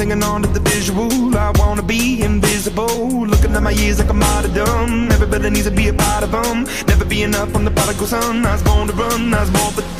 hanging on to the visual. I wanna be invisible. Looking at my years like I'm out of martyrdom Everybody needs to be a part of them Never be enough from the prodigal son. I was born to run, I was born for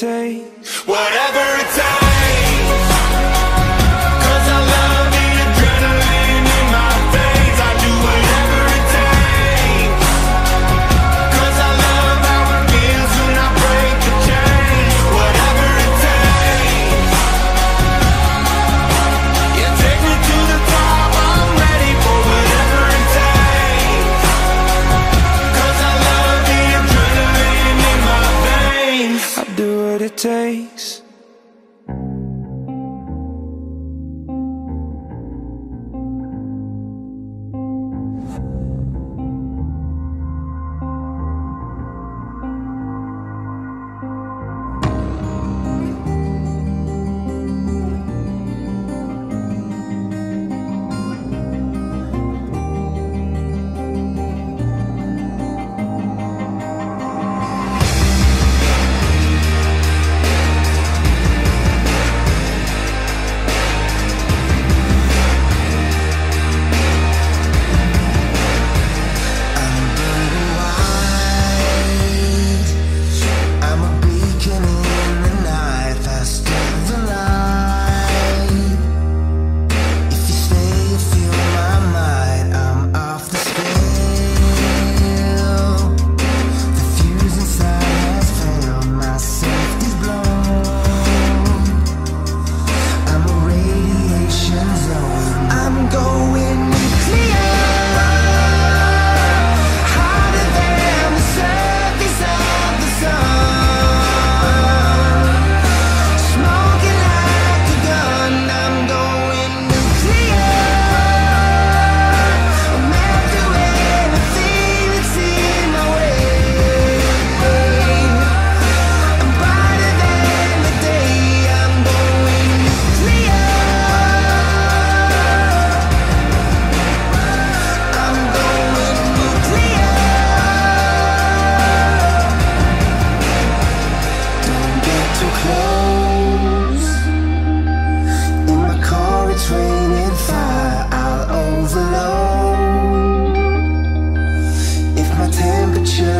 do 前。